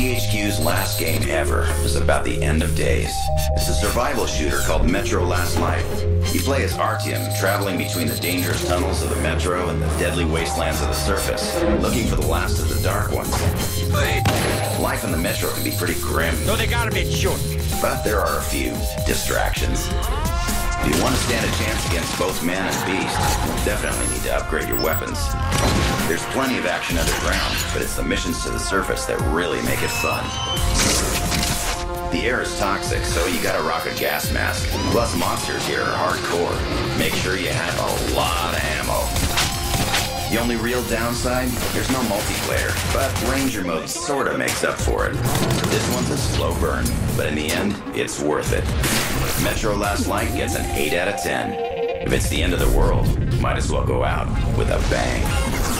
THQ's last game ever was about the end of days. It's a survival shooter called Metro Last Light. You play as Artyom, traveling between the dangerous tunnels of the Metro and the deadly wastelands of the surface, looking for the last of the Dark Ones. Life in the Metro can be pretty grim. So they gotta be short. But there are a few distractions. If you want to stand a chance against both man and beast, you'll definitely need to upgrade your weapons. There's plenty of action underground, but it's the missions to the surface that really make it fun. The air is toxic, so you gotta rock a gas mask. Plus, monsters here are hardcore. Make sure you have a lot of ammo. The only real downside, there's no multiplayer, but Ranger mode sorta makes up for it. This one's a slow burn, but in the end, it's worth it. Metro Last Light gets an 8 out of 10. If it's the end of the world, might as well go out with a bang.